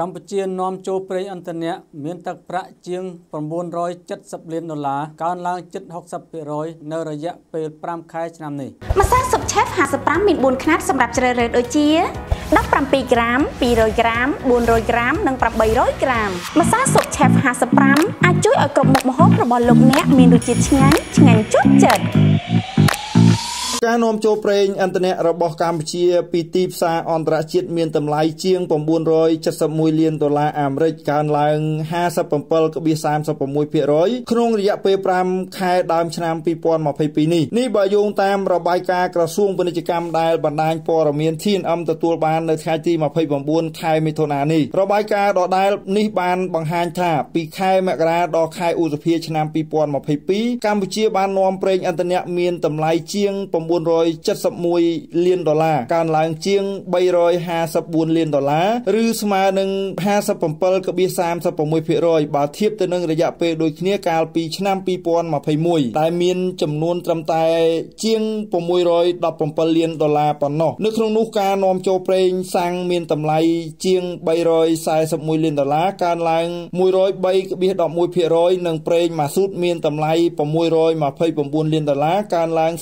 កម្ពុជានាំចូលប្រេងឥន្ធនៈមានទឹកប្រាក់ជាង970លានដុល្លារកើនឡើងជិត60%នៅរយៈពេល5ខែឆ្នាំនេះម្សៅស៊ុបឆេฟ55មាន4ខ្នាតសម្រាប់ជ្រើសរើសដូចជា17ក្រាម200ក្រាម400ក្រាមនិង800ក្រាមម្សៅស៊ុបឆេฟ55អាចជួយឲ្យគ្រប់មុខម្ហូបរបស់លោកអ្នកមានរសជាតិឆ្ងាញ់ឆ្ងាញ់ជាប់ចិត្ត ការនាំចូលប្រេងឥន្ធនៈរបស់កម្ពុជាពីទីផ្សារអន្តរជាតិមានតម្លៃជាង971លានដុល្លារអាមេរិកកើនឡើង57.36%ក្នុងរយៈពេល5ខែដើមឆ្នាំ2022នេះនេះបើយោងតាមរបាយការណ៍ក្រសួងពាណិជ្ជកម្មដែលបណ្ដាញព័ត៌មាន TNM ទទួលបាននៅថ្ងៃទី29ខែមិថុនានេះរបាយការណ៍ដដែលនេះបានបង្ហាញថាពីខែមករាដល់ខែឧសភាឆ្នាំ2022កម្ពុជាបាននាំប្រេងឥន្ធនៈមានតម្លៃជាង9 971លានដុល្លារកើនឡើងជាង354លានដុល្លារឬស្មើនឹង57.36%បើធៀបទៅនឹងរយៈពេលដូចគ្នាកាលពីឆ្នាំ2021ដែលមានចំនួនត្រឹមតែជាង617លានដុល្លារប៉ុណ្ណោះនៅក្នុងនោះការនាំចូលប្រេងសាំងមានតម្លៃជាង341លានដុល្លារកើនឡើង103.11%និងប្រេងម៉ាស៊ូតមានតម្លៃ629លានដុល្លារកើនឡើង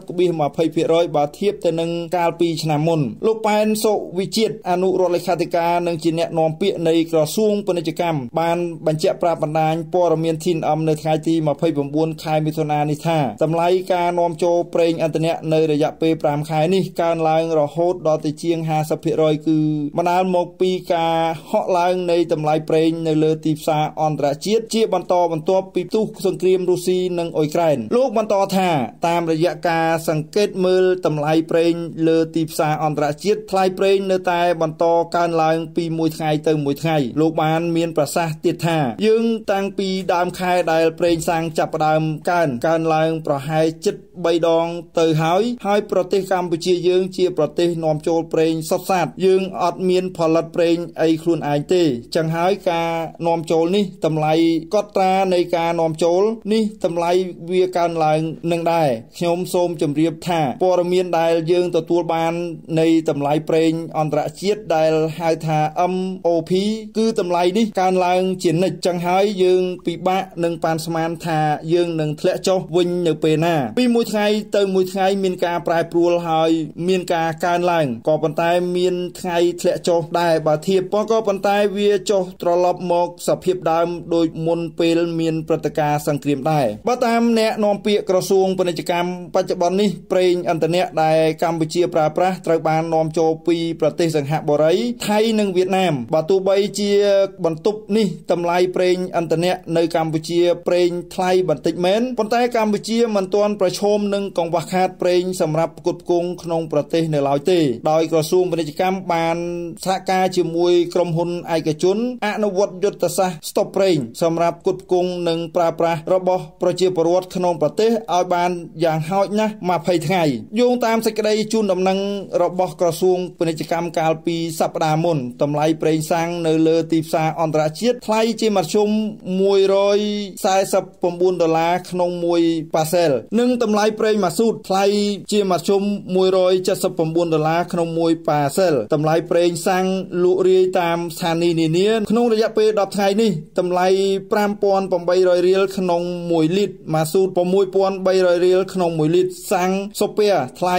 40.20% 20%បើធៀបទៅនឹងកាលពីឆ្នាំមុនលោកប៉ែនសុវិជាតិអនុរដ្ឋលេខាធិការនិងជាអ្នកនាំពាក្យនៃក្រសួងពាណិជ្ជកម្មបានបញ្ជាក់ប្រាប់បណ្ដាញព័ត៌មានធីនអឹមនៅថ្ងៃទី29ខែមិថុនានេះថាតម្លៃការនាំចូលប្រេងឥន្ធនៈនៅរយៈពេល5ខែនេះកើនឡើងរហូតដល់ទៅជាង50%គឺបណ្ដាលមកពីការហក់ឡើងនៃតម្លៃប្រេងនៅលើទីផ្សារអន្តរជាតិជាបន្តបន្ទាប់ពីផ្ទុះសង្គ្រាមរុស្ស៊ីនិងអ៊ុយក្រែនលោកបន្តថាតាមរយៈការសង្កេតមើលតម្លៃប្រេងលើទីផ្សារអន្តរជាតិថ្លៃប្រេងនៅតែបន្តកើនឡើងពីមួយថ្ងៃទៅមួយថ្ងៃលោកបានមានប្រសាសន៍ទៀតថាយើងតាំងពីដើមខែដែលប្រេងសាំងចាប់ផ្ដើមកើនកើនឡើងប្រហែលជិត3ដងទៅហើយហើយប្រទេសកម្ពុជាយើងជាប្រទេសនាំចូលប្រេងសុទ្ធសាធយើងអត់មានផលិតប្រេងអីខ្លួនឯងទេចឹងហើយការនាំចូលនេះតម្លៃកត់ត្រានៃការនាំចូល នេះតម្លៃវាកើនឡើងនឹងដែរខ្ញុំសូមជម្រាបថាព័ត៌មានដែលយើងទទួលបាននៃតម្លៃប្រេងអន្តរជាតិដែលហៅថា MOP គឺតម្លៃនេះកើនឡើងជានិច្ចចឹងហើយយើងពិបាកនឹងប៉ាន់ស្មានថាយើងនឹងធ្លាក់ចុះវិញនៅពេលណាពីមួយថ្ងៃទៅមួយថ្ងៃមានការប្រែប្រួលហើយមានការកើនឡើងក៏ប៉ុន្តែមានថ្ងៃធ្លាក់ចុះដែរបើធៀបក៏ប៉ុន្តែវាចុះត្រឡប់មកសភាពដើមដូចមុនពេលមានព្រឹត្តិការណ៍សង្គ្រាមដែរបើតាមអ្នកនាំពាក្យក្រសួងពាណិជ្ជកម្មបច្ចុប្បន្ននេះប្រេងឥន្ធនៈដែលកម្ពុជាប្រើប្រាស់ត្រូវបាននាំចូលពីប្រទេសសង្ហបុរីថៃនិងវៀតណាមបើទោះបីជាបន្ទប់នេះតម្លៃប្រេងឥន្ធនៈនៅកម្ពុជាប្រេងថ្លៃបន្តិចមែនប៉ុន្តែកម្ពុជាមិនទាន់ប្រឈមនឹងកង្វះខាតប្រេងសម្រាប់ផ្គត់ផ្គង់ក្នុងប្រទេសនៅឡើយទេដោយក្រសួងពាណិជ្ជកម្មបានសហការជាមួយក្រុមហ៊ុនឯកជនអនុវត្តយុទ្ធសាស្ត្រស្តុបប្រេងសម្រាប់ផ្គត់ផ្គង់និងប្រើប្រាស់របស់ប្រជាពលរដ្ឋក្នុងប្រទេសឲ្យបានយ៉ាងហោចណាស់20ថ្ងៃយោងតាមសេចក្តីជូនដំណឹងរបស់ក្រសួងពាណិជ្ជកម្មកាលពីសប្តាហ៍មុនតម្លៃប្រេងសាំងនៅលើទីផ្សារអន្តរជាតិថ្លៃជាមធ្យម149ដុល្លារក្នុង1ប៉ាសែលនិងតម្លៃប្រេងម៉ាស៊ូតថ្លៃជាមធ្យម179ដុល្លារក្នុង1ប៉ាសែលតម្លៃប្រេងសាំងលក់រាយតាមស្ថានីយ៍នានាក្នុងរយៈពេល10ថ្ងៃនេះតម្លៃ5800រៀលក្នុង1លីត្រម៉ាស៊ូត6300រៀលក្នុង1លីត្រសាំងសូពែថ្លៃ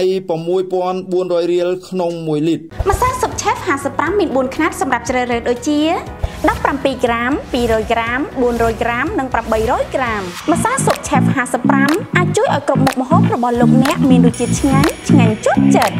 6400រៀលក្នុង1លីត្រម្សៅស៊ុបឆេฟ55មាន4ខ្នាតសម្រាប់ជ្រើសរើសដូចជា17ក្រាម200ក្រាម400ក្រាមនិង800ក្រាមម្សៅស៊ុបឆេฟ55អាចជួយឲ្យគ្រប់មុខម្ហូបរបស់លោកអ្នកមានរសជាតិឆ្ងាញ់ឆ្ងាញ់ជាប់ចិត្ត